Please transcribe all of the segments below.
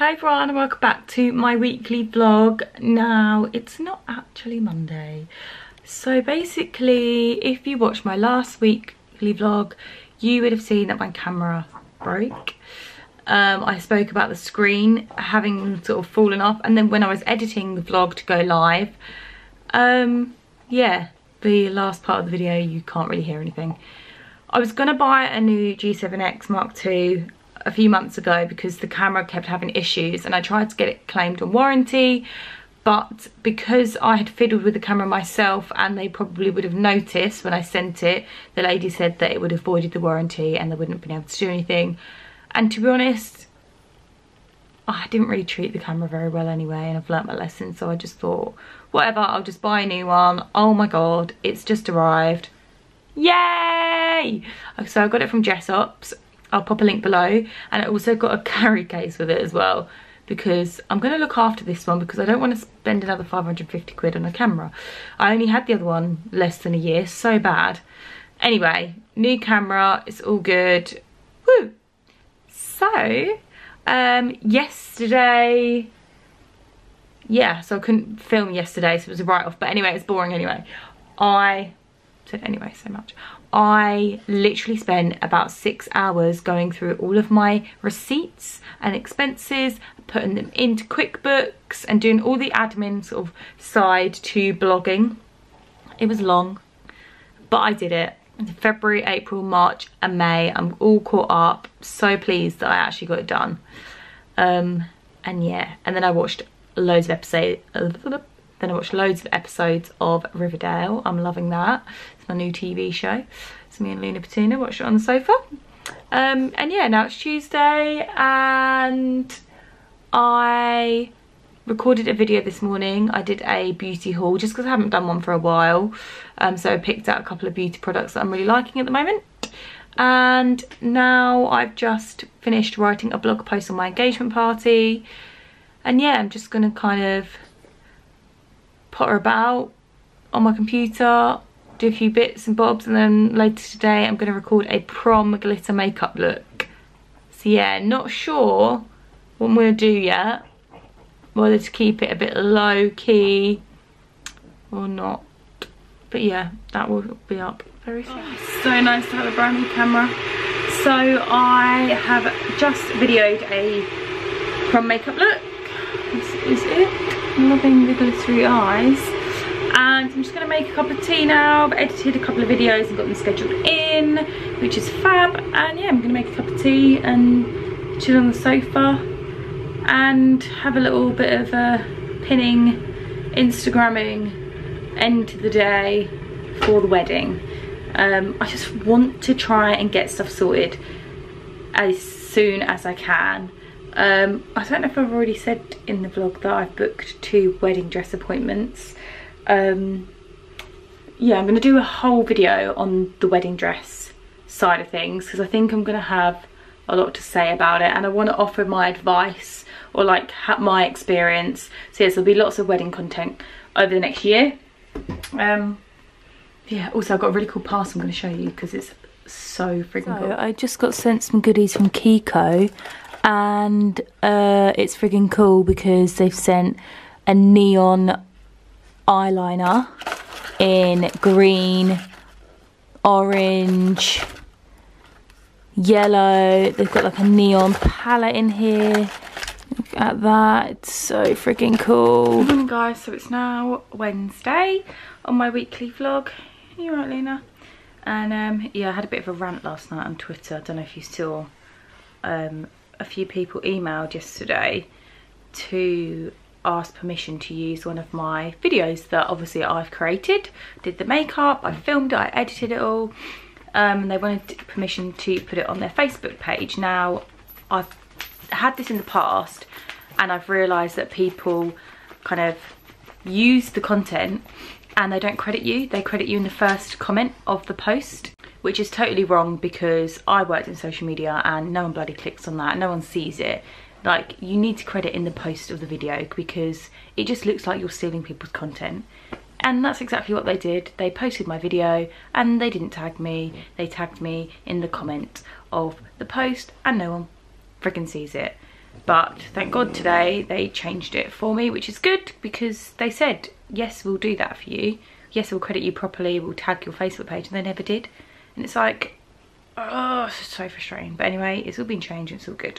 Hi everyone welcome back to my weekly vlog. Now, it's not actually Monday. So basically, if you watched my last weekly vlog, you would have seen that my camera broke. Um, I spoke about the screen having sort of fallen off and then when I was editing the vlog to go live, um, yeah, the last part of the video you can't really hear anything. I was gonna buy a new G7X Mark II a few months ago because the camera kept having issues and I tried to get it claimed on warranty but because I had fiddled with the camera myself and they probably would have noticed when I sent it, the lady said that it would have voided the warranty and they wouldn't have been able to do anything. And to be honest, I didn't really treat the camera very well anyway and I've learnt my lesson so I just thought, whatever, I'll just buy a new one. Oh my god, it's just arrived. Yay! So I got it from Jessops I'll pop a link below and I also got a carry case with it as well because I'm going to look after this one because I don't want to spend another 550 quid on a camera. I only had the other one less than a year, so bad. Anyway, new camera, it's all good. Woo! So, um, yesterday, yeah, so I couldn't film yesterday, so it was a write-off. But anyway, it's boring anyway. I said anyway so much. I literally spent about six hours going through all of my receipts and expenses, putting them into QuickBooks and doing all the admin sort of side to blogging. It was long, but I did it. February, April, March and May. I'm all caught up. So pleased that I actually got it done. Um, and yeah, and then I watched loads of episodes. Then I watched loads of episodes of Riverdale. I'm loving that. It's my new TV show. It's me and Luna Petina watched it on the sofa. Um, and yeah, now it's Tuesday and I recorded a video this morning. I did a beauty haul just because I haven't done one for a while. Um, so I picked out a couple of beauty products that I'm really liking at the moment. And now I've just finished writing a blog post on my engagement party. And yeah, I'm just going to kind of potter about on my computer, do a few bits and bobs, and then later today I'm going to record a prom glitter makeup look. So yeah, not sure what I'm going to do yet. Whether to keep it a bit low key or not. But yeah, that will be up very soon. Oh, so nice to have a brand new camera. So I have just videoed a prom makeup look. This is it loving the glittery eyes and I'm just going to make a cup of tea now. I've edited a couple of videos and got them scheduled in, which is fab. And yeah, I'm going to make a cup of tea and chill on the sofa and have a little bit of a pinning, Instagramming end to the day for the wedding. Um, I just want to try and get stuff sorted as soon as I can um, I don't know if I've already said in the vlog that I've booked two wedding dress appointments. Um, yeah, I'm going to do a whole video on the wedding dress side of things because I think I'm going to have a lot to say about it and I want to offer my advice or like my experience. So yes, there'll be lots of wedding content over the next year. Um, yeah, also I've got a really cool parcel I'm going to show you because it's so freaking so, cool. I just got sent some goodies from Kiko and uh, it's frigging cool because they've sent a neon eyeliner in green, orange, yellow. They've got like a neon palette in here. Look at that, it's so freaking cool. Morning guys, so it's now Wednesday on my weekly vlog. You right, Lena? And um, yeah, I had a bit of a rant last night on Twitter. I don't know if you saw. Um, a few people emailed yesterday to ask permission to use one of my videos that obviously I've created. Did the makeup, I filmed it, I edited it all. Um, and they wanted permission to put it on their Facebook page. Now, I've had this in the past and I've realised that people kind of use the content and they don't credit you. They credit you in the first comment of the post which is totally wrong because I worked in social media and no one bloody clicks on that, no one sees it. Like, you need to credit in the post of the video because it just looks like you're stealing people's content. And that's exactly what they did. They posted my video and they didn't tag me. They tagged me in the comment of the post and no one freaking sees it. but thank god today they changed it for me which is good because they said yes we'll do that for you yes we'll credit you properly we'll tag your facebook page and they never did and it's like oh it's so frustrating. But anyway it's all been changed it's all good.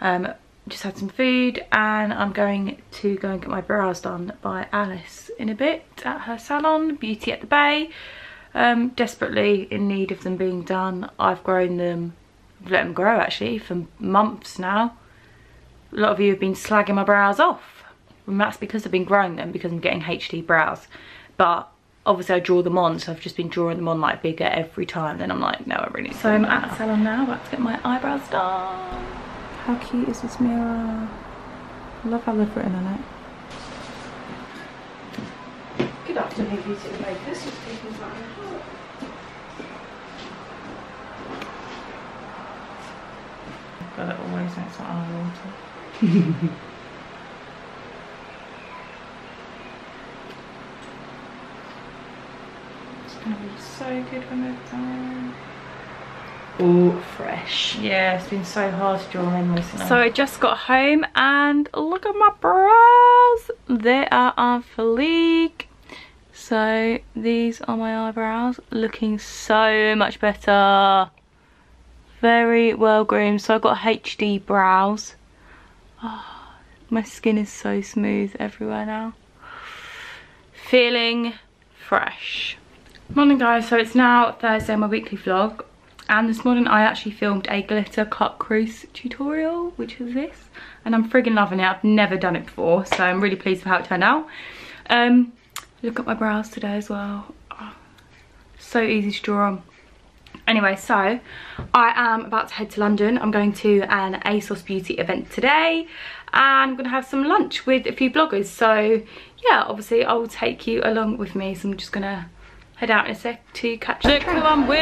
Um just had some food and i'm going to go and get my brows done by alice in a bit at her salon beauty at the bay. Um desperately in need of them being done. I've grown them let them grow actually for months now. A lot of you have been slagging my brows off. And that's because I've been growing them because I'm getting HD brows. But obviously I draw them on, so I've just been drawing them on like bigger every time. Then I'm like, no, I really So I'm at salon now, about to get my eyebrows done. How cute is this mirror? I love how they've written on it. Good afternoon, beauty and makers. Just taking Got it always next to eye water gonna be so good when they're done. Oh, fresh. Yeah, it's been so hard to draw in recently. So I just got home and look at my brows. They are on fleek. So these are my eyebrows looking so much better. Very well groomed. So I've got HD brows. Oh, my skin is so smooth everywhere now. Feeling fresh. Morning guys, so it's now Thursday, my weekly vlog. And this morning I actually filmed a glitter cut crease tutorial, which is this. And I'm frigging loving it. I've never done it before, so I'm really pleased with how it turned out. Um, look at my brows today as well. Oh, so easy to draw on. Anyway, so I am about to head to London. I'm going to an ASOS Beauty event today and I'm to have some lunch with a few bloggers. So yeah, obviously I will take you along with me. So I'm just to head out in a sec to catch Look who I'm with.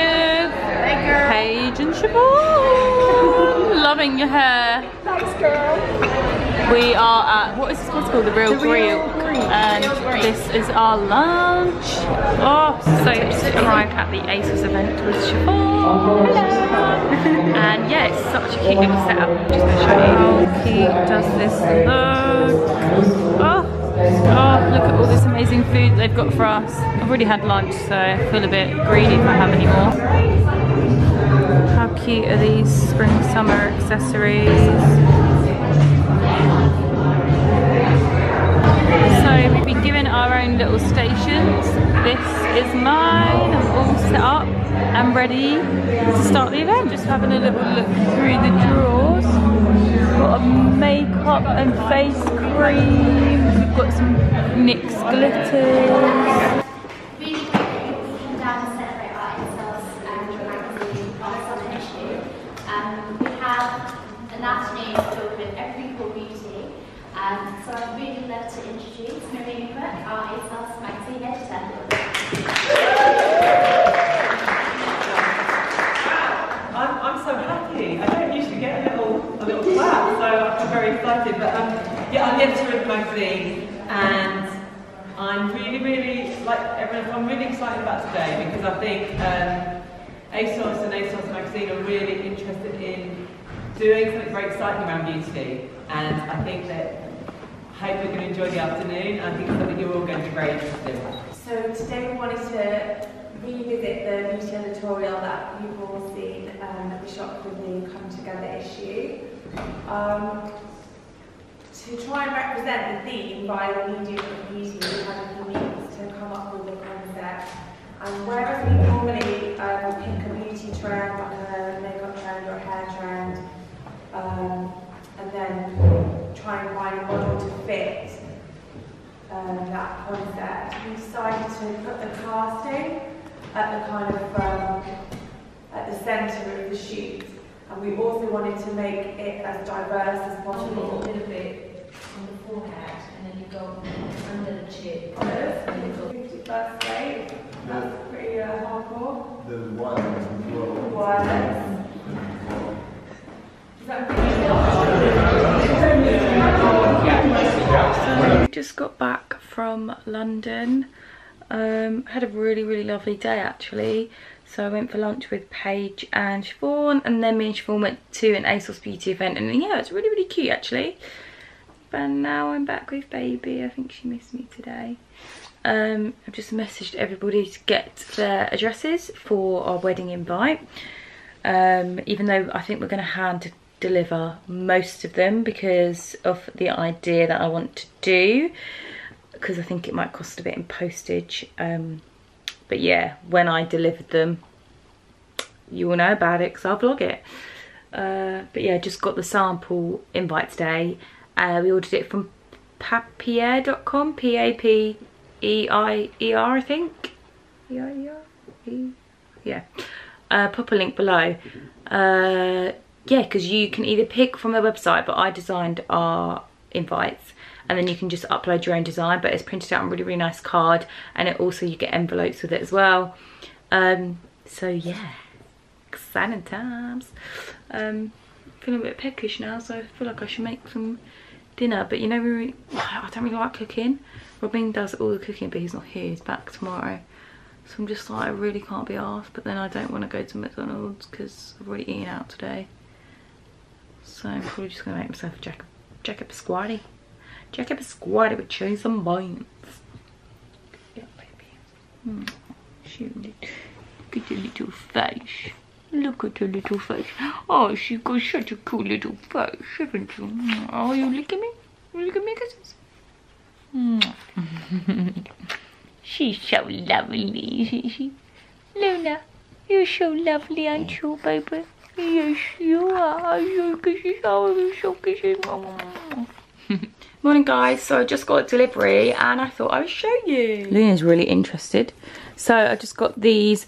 Paige and Siobhan. Loving your hair. Thanks, girl. We are at, what is this place called? The Real, the Real And this is our lunch. Oh, so just arrived at the ASOS event with Siobhan. and yeah, it's such a cute little setup. I'm just going to show you how cute does this look. Oh. Oh, look at all this amazing food they've got for us. I've already had lunch, so I feel a bit greedy if I have any more. How cute are these spring summer accessories? So we've been given our own little stations. This is mine, I'm all set up and ready to start the event. Just having a little look through the drawers. Got a makeup and face We've got some NYX glitters. With everything called beauty. Um, so I'd really love to introduce Marina Cook, our ASOS magazine editor. Yeah, I'm the editor of magazine, and I'm really, really, like everyone, I'm really excited about today because I think um, ASOS and ASOS magazine are really interested in doing something very exciting around beauty, and I think that I hope you're going to enjoy the afternoon. I think something you're all going to be very interested in. So today we wanted to revisit the beauty editorial that you've all seen um, at the shop with the Come Together issue. Um, to try and represent the theme by the medium of beauty, we had a few weeks to come up with a concept. And whereas we normally um, pick a beauty trend, like a makeup trend or a hair trend, um, and then try and find a model to fit um, that concept, we decided to put the casting at the kind of um, at the centre of the shoot, and we also wanted to make it as diverse as possible. A little on the forehead, and then you go under the chin. Fifty-first date. That's pretty uh, hardcore. The wireless as well. Wireless. Just got back from London. Um, had a really, really lovely day actually. So I went for lunch with Paige and Siobhan and then me and Siobhan went to an ASOS beauty event and yeah, it's really, really cute actually. But now I'm back with baby. I think she missed me today. Um, I've just messaged everybody to get their addresses for our wedding invite. Um, even though I think we're going to hand deliver most of them because of the idea that I want to do because I think it might cost a bit in postage. Um, but yeah, when I delivered them, you will know about it because I'll vlog it. Uh, but yeah, just got the sample invite today. Uh, we ordered it from papier.com, P-A-P-E-I-E-R, I think. E yeah. Uh, pop a link below. Uh, yeah, because you can either pick from their website, but I designed our invites and then you can just upload your own design but it's printed out on a really really nice card and it also you get envelopes with it as well um, so yeah exciting times um, feeling a bit peckish now so I feel like I should make some dinner but you know really, I don't really like cooking Robin does all the cooking but he's not here he's back tomorrow so I'm just like I really can't be asked but then I don't want to go to McDonald's because I've already eaten out today so I'm probably just going to make myself a jacket, jacket squatty Jacob squatty with cheese and beans. Yeah, baby. Hmm. She, look at little face. Look at her little face. Oh, she's got such a cool little face, haven't you? Oh, you look at me? You look at me, kisses? she's so lovely, isn't she? Luna, you're so lovely, aren't you, baby? Yes, you are. You're kisses. Oh, you're so kisses. Morning guys, so I just got a delivery and I thought I would show you. Luna's really interested. So I just got these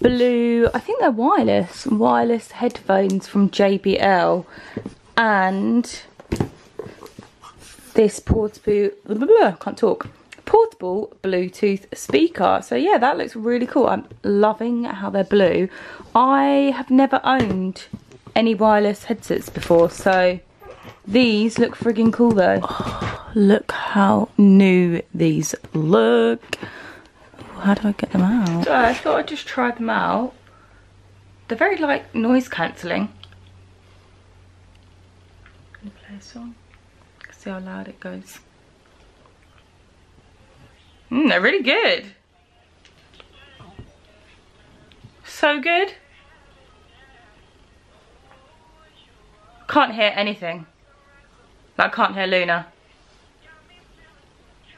blue, I think they're wireless, wireless headphones from JBL and this portable, blah, blah, blah, can't talk, portable Bluetooth speaker. So yeah, that looks really cool. I'm loving how they're blue. I have never owned any wireless headsets before, so these look frigging cool though. Oh, look how new these look. How do I get them out? So I thought I'd just try them out. They're very like noise cancelling. Play a song. See how loud it goes. Mm, they're really good. So good. Can't hear anything. I can't hear Luna.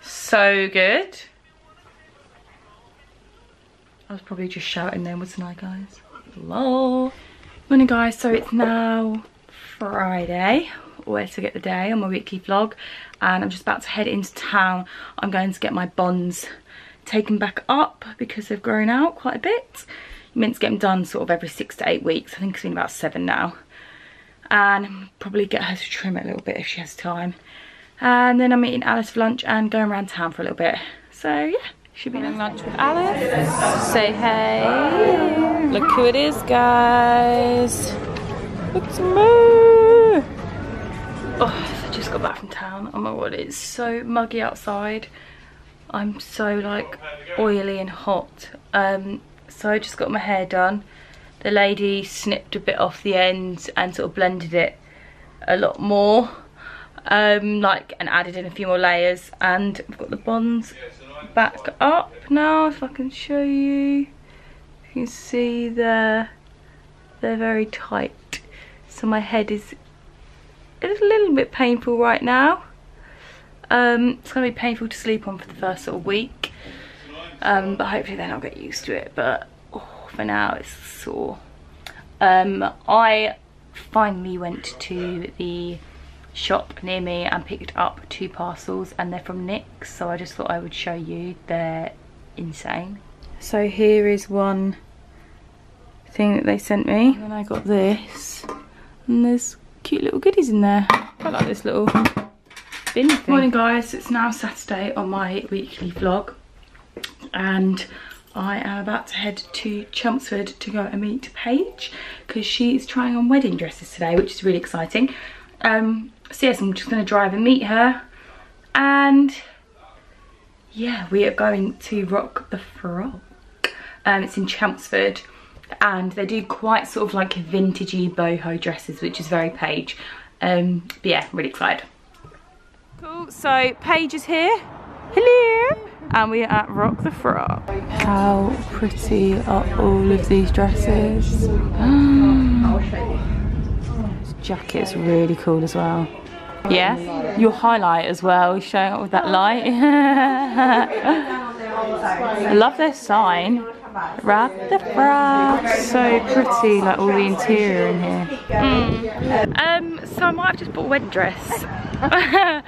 So good. I was probably just shouting then, wasn't I, guys? Hello. Morning, guys. So it's now Friday. Where to get the day on my weekly vlog. And I'm just about to head into town. I'm going to get my bonds taken back up because they've grown out quite a bit. You meant to get them done sort of every six to eight weeks. I think it's been about seven now and probably get her to trim it a little bit if she has time. And then I'm meeting Alice for lunch and going around town for a little bit. So yeah, should be having lunch with Alice. Say hey. Look who it is, guys. It's me. Oh, I just got back from town. Oh my god, it's so muggy outside. I'm so like oily and hot. Um, so I just got my hair done the lady snipped a bit off the ends and sort of blended it a lot more um, like and added in a few more layers and I've got the bonds back up now if I can show you. You can see there they're very tight. So my head is a little bit painful right now. Um, it's gonna be painful to sleep on for the first sort of week. Um, but hopefully then I'll get used to it but for now it's sore. Um, I finally went to the shop near me and picked up two parcels and they're from NYX so I just thought I would show you. They're insane. So here is one thing that they sent me. And then I got this. And there's cute little goodies in there. I like this little bin thing. Morning guys. It's now Saturday on my weekly vlog and I am about to head to Chelmsford to go and meet Paige because she's trying on wedding dresses today, which is really exciting. Um, so yes, I'm just going to drive and meet her. And yeah, we are going to Rock the Frock. Um, it's in Chelmsford. and they do quite sort of like vintagey boho dresses, which is very Paige. Um, but yeah, really excited. Cool, so Paige is here. Hello! And we're at Rock the Frock. How pretty are all of these dresses? jacket's really cool as well. Yeah, your highlight as well, showing up with that light. I love their sign. Wrap the frog. So pretty, like all the interior in here. Mm. Um, so I might have just bought a wedding dress.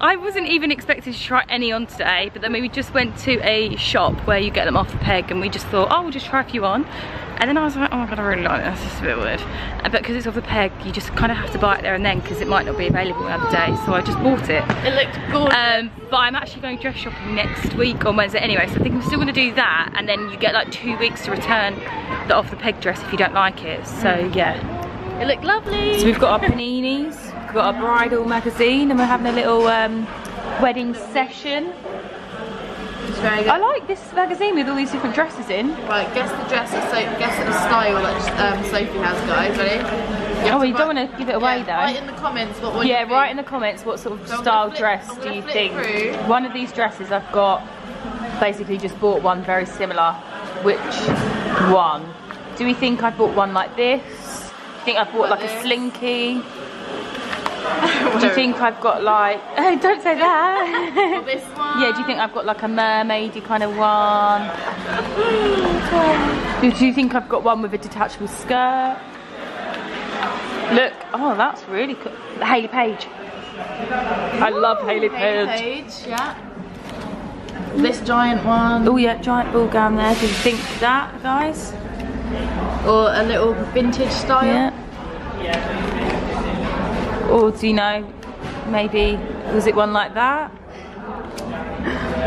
I wasn't even expecting to try any on today, but then we just went to a shop where you get them off the peg and we just thought, oh, we'll just try a few on. And then I was like, oh my god, I really like this, it's a bit weird. But because it's off the peg, you just kind of have to buy it there and then because it might not be available another day. So I just bought it. It looked gorgeous. Um, but I'm actually going dress shopping next week on Wednesday anyway, so I think I'm still gonna do that and then you get like two weeks to return the off the peg dress if you don't like it. So yeah. It looked lovely. So we've got our paninis, we've got our bridal magazine and we're having a little um, wedding session. Very good. I like this magazine with all these different dresses in. Right, guess the dress, or so, guess the style that um, Sophie has, guys. Ready? You Oh, you don't want to give it away yeah, Write though. in the comments what Yeah, you think. write in the comments what sort of So style flip- dress do you think? through. One of these dresses I've got, basically just bought one very similar. Which one? Do we think I bought one like this? You think I bought like, Like a slinky? Do you think I've got like, don't say that. This one? Yeah, do you think I've got like a mermaidy kind of one? Do you think I've got one with a detachable skirt? Look, oh, that's really cool. Hayley Paige. I love Hayley Hayley Paige. Page, yeah. This giant one. Oh yeah, giant ball gown there. Do you think that, guys? Or a little vintage style. Yeah. Or do you know, maybe, was it one like that?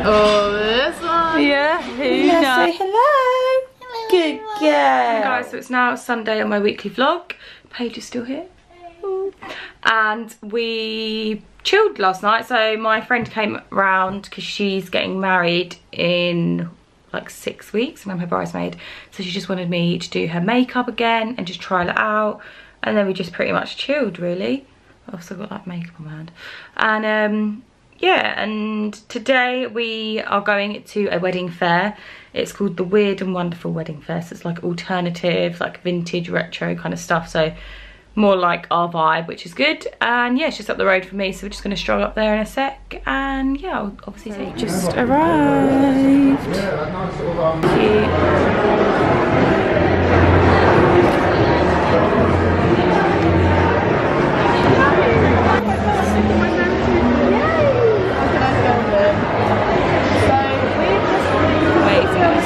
Oh, this one. Yeah, who knows? hello. Good girl. Hey guys, so it's now Sunday on my weekly vlog. Paige is still here. And we chilled last night. So my friend came round because she's getting married in like six weeks and I'm her bridesmaid. So she just wanted me to do her makeup again and just trial it out. And then we just pretty much chilled really. I've still got like makeup on my hand. And um, yeah, and today we are going to a wedding fair. It's called the Weird and Wonderful Wedding Fair. So it's like alternative, like vintage, retro kind of stuff. So more like our vibe, which is good. And yeah, it's just up the road for me. So we're just going to stroll up there in a sec. And yeah, I'll obviously see. Just arrived. Cute.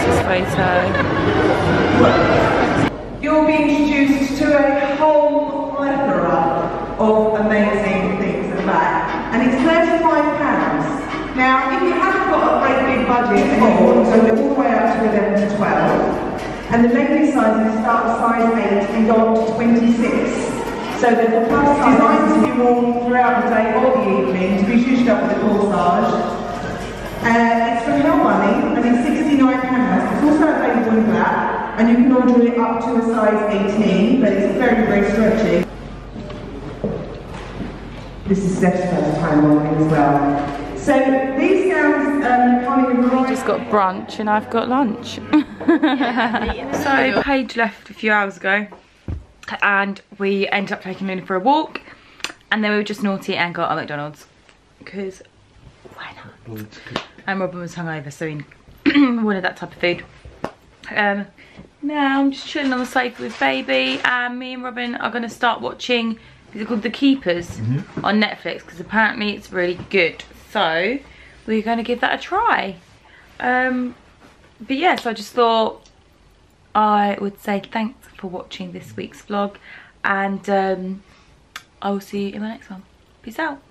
This photo. You'll be introduced to a whole plethora of amazing things the and it's £35. Now, if you haven't got a great big budget and you want all the way up to 11 to 12, and the ladies' sizes start size 8 and go up to 26. So there's a plus designed to be worn throughout the day or the evening to be zhuzhed up with a corsage. Uh, it's from Hell Bunny and it's £69. It's also available in black and you can order it up to a size 18, but it's very, very stretchy. This is Steph's first time on it as well. So these gowns um, come in a variety. just got brunch and I've got lunch. so Paige left a few hours ago and we ended up taking Luna for a walk and then we were just naughty and got a McDonald's because why not? And Robin was hungover so he wanted that type of food. Um, now I'm just chilling on the sofa with baby and me and Robin are going to start watching, is it called The Keepers on Netflix because apparently it's really good. So we're going to give that a try. Um, but yeah, so I just thought I would say thanks for watching this week's vlog and um, I will see you in my next one. Peace out.